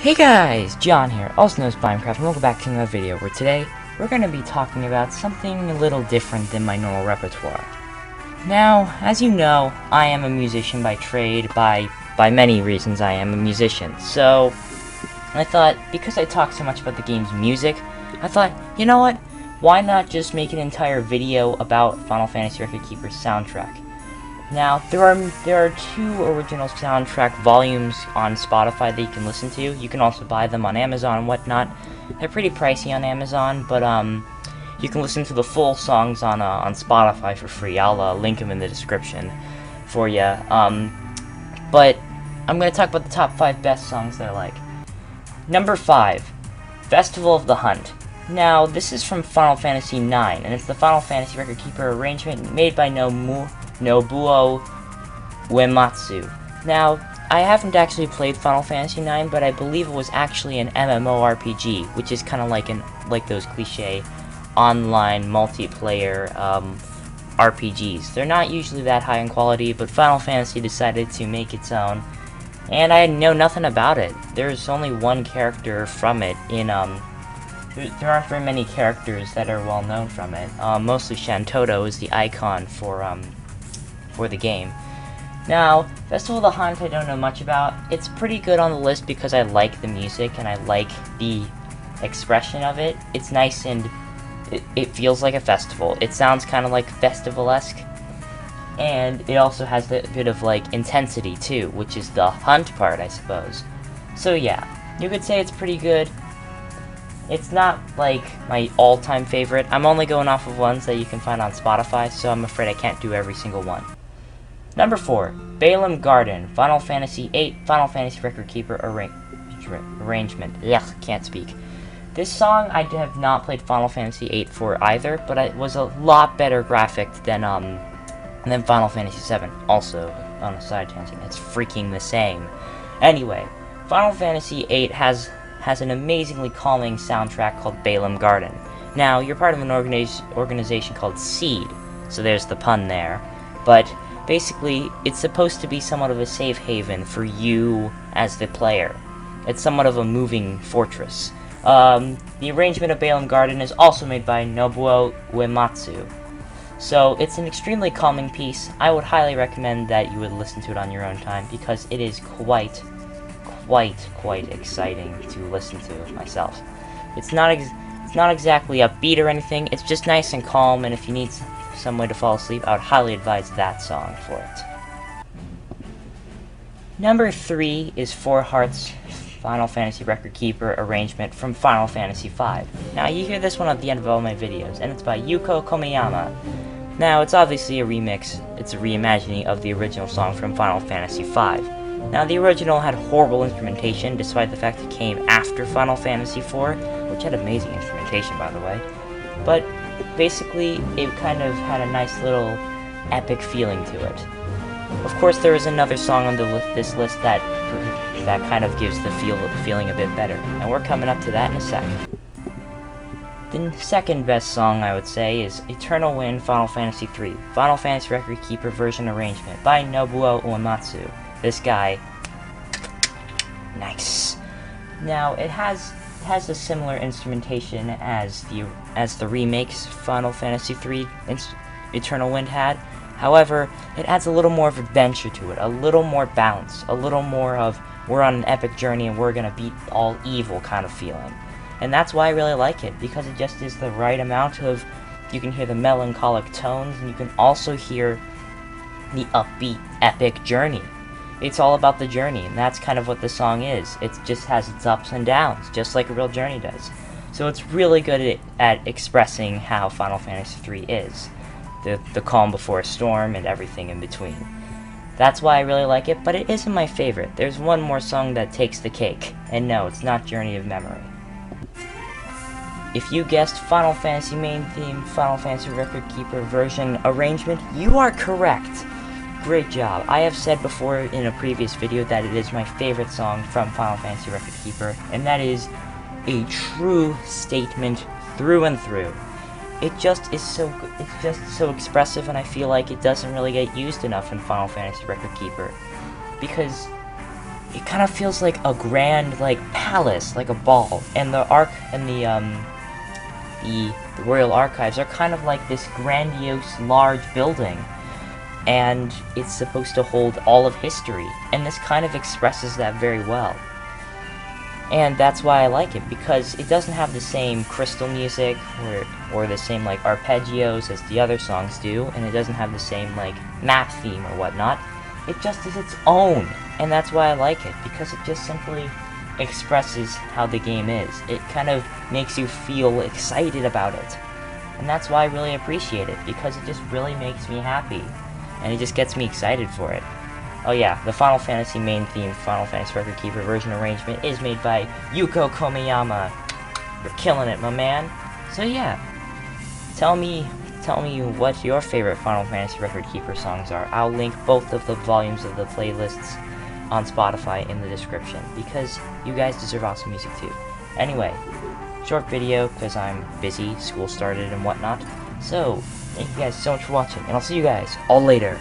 Hey guys, John here, also known as Biomecraft, and welcome back to another video where today we're going to be talking about something a little different than my normal repertoire. Now, as you know, I am a musician by trade, by, by many reasons I am a musician, so I thought, because I talk so much about the game's music, I thought, you know what, why not just make an entire video about Final Fantasy Record Keeper's soundtrack? Now, there are there are two original soundtrack volumes on Spotify that you can listen to. You can also buy them on Amazon and whatnot. They're pretty pricey on Amazon, but um, you can listen to the full songs on uh, on Spotify for free. I'll uh, link them in the description for you. Um, but I'm gonna talk about the top five best songs that I like. Number five, Festival of the Hunt. Now, this is from Final Fantasy IX, and it's the Final Fantasy Record Keeper arrangement made by Nomu Nobuo Uematsu. Now, I haven't actually played Final Fantasy IX, but I believe it was actually an MMORPG, which is kind of like an like those cliche online multiplayer um, RPGs. They're not usually that high in quality, but Final Fantasy decided to make its own, and I know nothing about it. There's only one character from it in um. There aren't very many characters that are well known from it. Uh, mostly Shantoto is the icon for um, for the game. Now, Festival of the Hunt I don't know much about. It's pretty good on the list because I like the music and I like the expression of it. It's nice and it, it feels like a festival. It sounds kind of like festival-esque. And it also has a bit of like intensity too, which is the hunt part, I suppose. So yeah, you could say it's pretty good. It's not like my all-time favorite. I'm only going off of ones that you can find on Spotify, so I'm afraid I can't do every single one. Number 4, Balamb Garden, Final Fantasy VIII, Final Fantasy Record Keeper arra arrangement. Ugh, can't speak. This song I have not played Final Fantasy VIII for either, but it was a lot better graphic than um than Final Fantasy VII. Also, on a side tangent, it's freaking the same. Anyway, Final Fantasy VIII has has an amazingly calming soundtrack called Balamb Garden. Now, you're part of an organiz organization called SEED, so there's the pun there. But basically, it's supposed to be somewhat of a safe haven for you as the player. It's somewhat of a moving fortress. Um, the arrangement of Balamb Garden is also made by Nobuo Uematsu. So it's an extremely calming piece. I would highly recommend that you would listen to it on your own time because it is quite, quite, quite exciting to listen to myself. It's not it's not exactly upbeat or anything. It's just nice and calm, and if you need some way to fall asleep, I would highly advise that song for it. Number 3 is Four Hearts Final Fantasy Record Keeper arrangement from Final Fantasy V. Now, you hear this one at the end of all my videos, and it's by Yuko Komiyama. Now, it's obviously a remix, it's a reimagining of the original song from Final Fantasy V. Now, the original had horrible instrumentation, despite the fact it came after Final Fantasy IV, which had amazing instrumentation, by the way. But basically, it kind of had a nice little epic feeling to it. Of course, there is another song on li this list that that kind of gives the feel feeling a bit better, and we're coming up to that in a sec. The second best song, I would say, is Eternal Wind Final Fantasy III, Final Fantasy Record Keeper version arrangement by Nobuo Uematsu. This guy, nice. Now, it has has a similar instrumentation as the as the remakes Final Fantasy III Eternal Wind had. However, it adds a little more of adventure to it, a little more balance, a little more of we're on an epic journey and we're gonna beat all evil kind of feeling. And that's why I really like it, because it just is the right amount of you can hear the melancholic tones and you can also hear the upbeat epic journey it's all about the journey, and that's kind of what the song is. It just has its ups and downs, just like a real journey does. So it's really good at, at expressing how Final Fantasy III is. The, the calm before a storm and everything in between. That's why I really like it, but it isn't my favorite. There's one more song that takes the cake, and no, it's not Journey of Memory. If you guessed Final Fantasy main theme, Final Fantasy Record Keeper version arrangement, you are correct. Great job. I have said before in a previous video that it is my favorite song from Final Fantasy Record Keeper, and that is a true statement through and through. It just is so it's just so expressive and I feel like it doesn't really get used enough in Final Fantasy Record Keeper because it kind of feels like a grand like palace, like a ball. And the arc and the um the, the Royal Archives are kind of like this grandiose, large building. And it's supposed to hold all of history. And this kind of expresses that very well. And that's why I like it, because it doesn't have the same crystal music or, or the same like arpeggios as the other songs do, and it doesn't have the same like map theme or whatnot. It just is its own, and that's why I like it, because it just simply expresses how the game is. It kind of makes you feel excited about it. And that's why I really appreciate it, because it just really makes me happy. And it just gets me excited for it. Oh yeah, the Final Fantasy main theme, Final Fantasy Record Keeper version arrangement is made by Yuko Komiyama. You're killing it, my man. So yeah, tell me, tell me what your favorite Final Fantasy Record Keeper songs are. I'll link both of the volumes of the playlists on Spotify in the description because you guys deserve awesome music too. Anyway, short video because I'm busy, school started and whatnot. So, thank you guys so much for watching, and I'll see you guys all later.